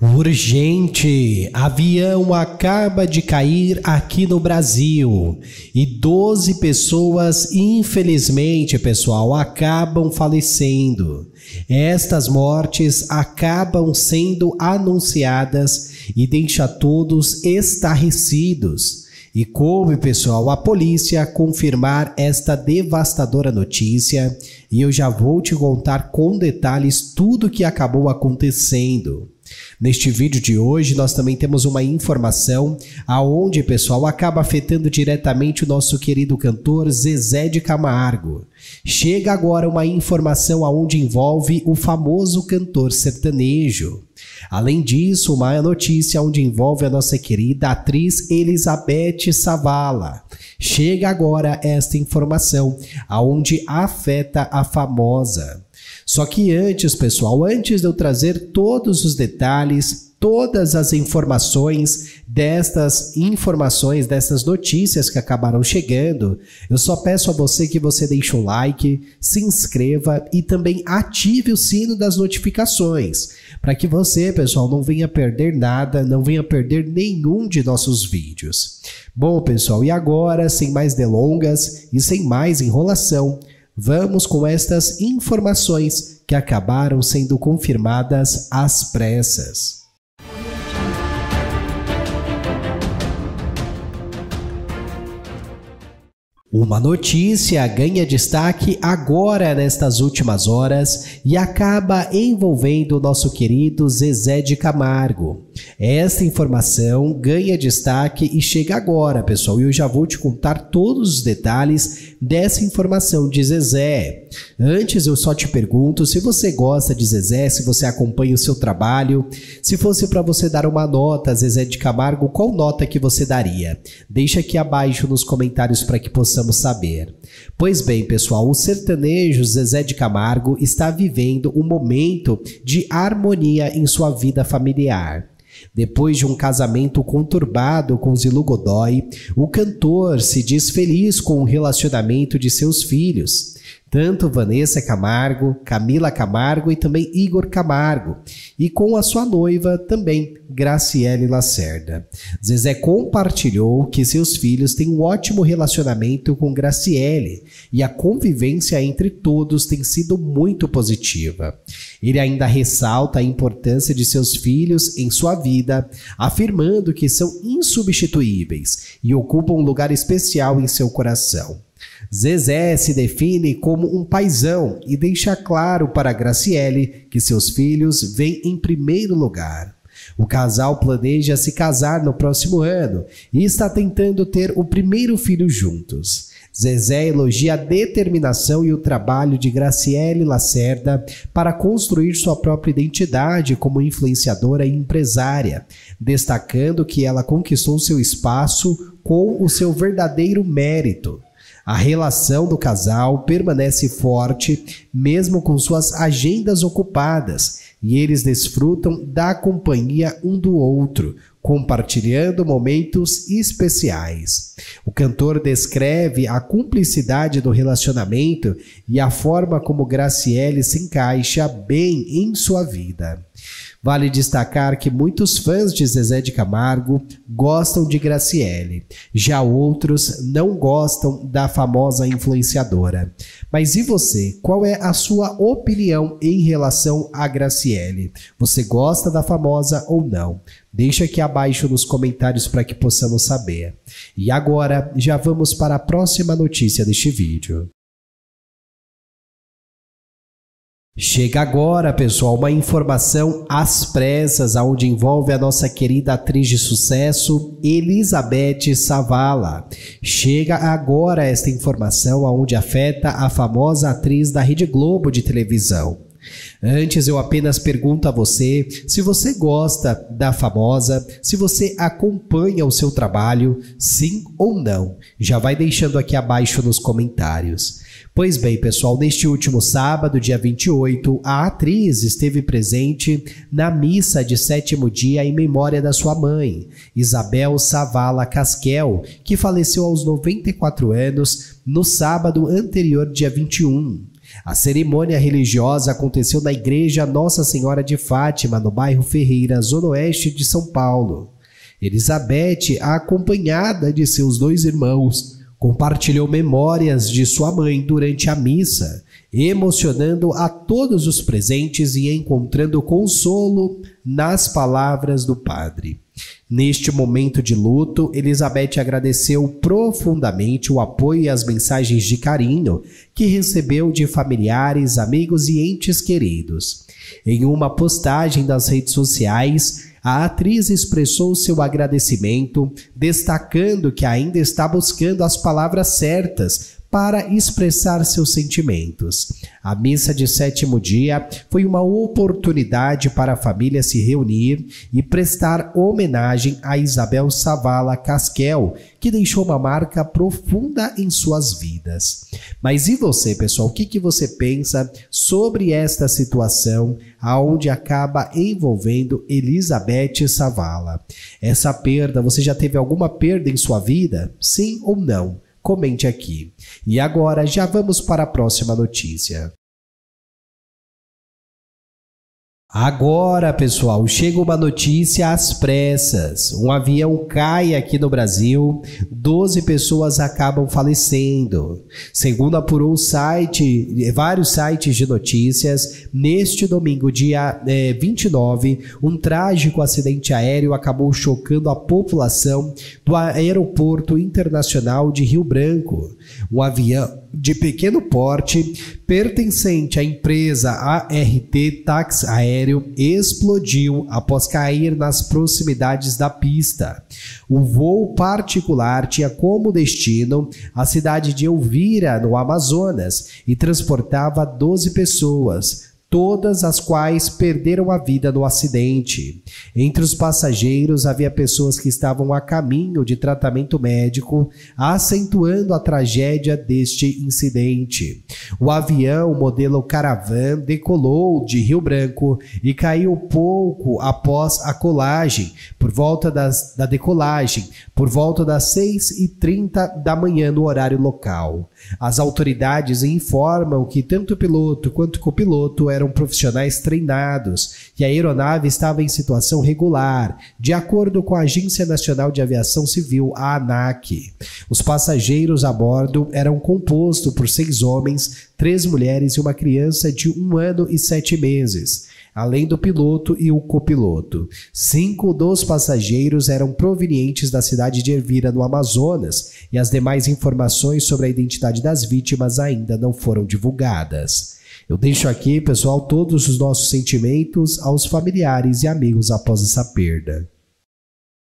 Urgente! Avião acaba de cair aqui no Brasil e 12 pessoas, infelizmente, pessoal, acabam falecendo. Estas mortes acabam sendo anunciadas e deixa todos estarrecidos. E coube, pessoal, a polícia confirmar esta devastadora notícia e eu já vou te contar com detalhes tudo o que acabou acontecendo. Neste vídeo de hoje, nós também temos uma informação aonde, pessoal, acaba afetando diretamente o nosso querido cantor Zezé de Camargo. Chega agora uma informação aonde envolve o famoso cantor sertanejo. Além disso, uma notícia onde envolve a nossa querida atriz Elizabeth Savala. Chega agora esta informação aonde afeta a famosa. Só que antes, pessoal, antes de eu trazer todos os detalhes, todas as informações destas informações, dessas notícias que acabaram chegando, eu só peço a você que você deixe um like, se inscreva e também ative o sino das notificações, para que você, pessoal, não venha perder nada, não venha perder nenhum de nossos vídeos. Bom, pessoal, e agora, sem mais delongas e sem mais enrolação, Vamos com estas informações que acabaram sendo confirmadas às pressas. Uma notícia ganha destaque agora nestas últimas horas e acaba envolvendo o nosso querido Zezé de Camargo. Esta informação ganha destaque e chega agora, pessoal, e eu já vou te contar todos os detalhes dessa informação de Zezé. Antes eu só te pergunto se você gosta de Zezé, se você acompanha o seu trabalho, se fosse para você dar uma nota Zezé de Camargo, qual nota que você daria? Deixa aqui abaixo nos comentários para que possamos saber. Pois bem, pessoal, o sertanejo Zezé de Camargo está vivendo um momento de harmonia em sua vida familiar. Depois de um casamento conturbado com Zilu Godoy, o cantor se diz feliz com o relacionamento de seus filhos tanto Vanessa Camargo, Camila Camargo e também Igor Camargo, e com a sua noiva também, Graciele Lacerda. Zezé compartilhou que seus filhos têm um ótimo relacionamento com Graciele e a convivência entre todos tem sido muito positiva. Ele ainda ressalta a importância de seus filhos em sua vida, afirmando que são insubstituíveis e ocupam um lugar especial em seu coração. Zezé se define como um paisão e deixa claro para Graciele que seus filhos vêm em primeiro lugar. O casal planeja se casar no próximo ano e está tentando ter o primeiro filho juntos. Zezé elogia a determinação e o trabalho de Graciele Lacerda para construir sua própria identidade como influenciadora e empresária, destacando que ela conquistou seu espaço com o seu verdadeiro mérito. A relação do casal permanece forte, mesmo com suas agendas ocupadas, e eles desfrutam da companhia um do outro, compartilhando momentos especiais. O cantor descreve a cumplicidade do relacionamento e a forma como Graciele se encaixa bem em sua vida. Vale destacar que muitos fãs de Zezé de Camargo gostam de Graciele, já outros não gostam da famosa influenciadora. Mas e você? Qual é a sua opinião em relação a Graciele? Você gosta da famosa ou não? Deixa aqui abaixo nos comentários para que possamos saber. E agora já vamos para a próxima notícia deste vídeo. Chega agora, pessoal, uma informação às pressas, aonde envolve a nossa querida atriz de sucesso, Elizabeth Savala. Chega agora esta informação aonde afeta a famosa atriz da Rede Globo de televisão. Antes eu apenas pergunto a você se você gosta da famosa, se você acompanha o seu trabalho, sim ou não. Já vai deixando aqui abaixo nos comentários. Pois bem, pessoal, neste último sábado, dia 28, a atriz esteve presente na missa de sétimo dia em memória da sua mãe, Isabel Savala Casquel, que faleceu aos 94 anos no sábado anterior, dia 21. A cerimônia religiosa aconteceu na Igreja Nossa Senhora de Fátima, no bairro Ferreira, zona oeste de São Paulo. Elizabeth, acompanhada de seus dois irmãos, compartilhou memórias de sua mãe durante a missa, emocionando a todos os presentes e encontrando consolo nas palavras do padre. Neste momento de luto, Elizabeth agradeceu profundamente o apoio e as mensagens de carinho que recebeu de familiares, amigos e entes queridos. Em uma postagem das redes sociais, a atriz expressou seu agradecimento, destacando que ainda está buscando as palavras certas para expressar seus sentimentos. A missa de sétimo dia foi uma oportunidade para a família se reunir e prestar homenagem a Isabel Savala Casquel, que deixou uma marca profunda em suas vidas. Mas e você, pessoal? O que, que você pensa sobre esta situação aonde acaba envolvendo Elizabeth Savala? Essa perda, você já teve alguma perda em sua vida? Sim ou não? Comente aqui. E agora já vamos para a próxima notícia. Agora, pessoal, chega uma notícia às pressas. Um avião cai aqui no Brasil, 12 pessoas acabam falecendo. Segundo apurou o site, vários sites de notícias, neste domingo, dia é, 29, um trágico acidente aéreo acabou chocando a população do Aeroporto Internacional de Rio Branco. Um avião de pequeno porte, pertencente à empresa ART Táxi Aéreo, explodiu após cair nas proximidades da pista. O voo particular tinha como destino a cidade de Elvira, no Amazonas, e transportava 12 pessoas, todas as quais perderam a vida no acidente. Entre os passageiros havia pessoas que estavam a caminho de tratamento médico, acentuando a tragédia deste incidente. O avião modelo Caravan decolou de Rio Branco e caiu pouco após a colagem, por volta das, da decolagem, por volta das 6h30 da manhã no horário local. As autoridades informam que tanto o piloto quanto o copiloto eram profissionais treinados e a aeronave estava em situação regular, de acordo com a Agência Nacional de Aviação Civil, a ANAC. Os passageiros a bordo eram compostos por seis homens, três mulheres e uma criança de um ano e sete meses além do piloto e o copiloto. Cinco dos passageiros eram provenientes da cidade de Ervira, no Amazonas, e as demais informações sobre a identidade das vítimas ainda não foram divulgadas. Eu deixo aqui, pessoal, todos os nossos sentimentos aos familiares e amigos após essa perda.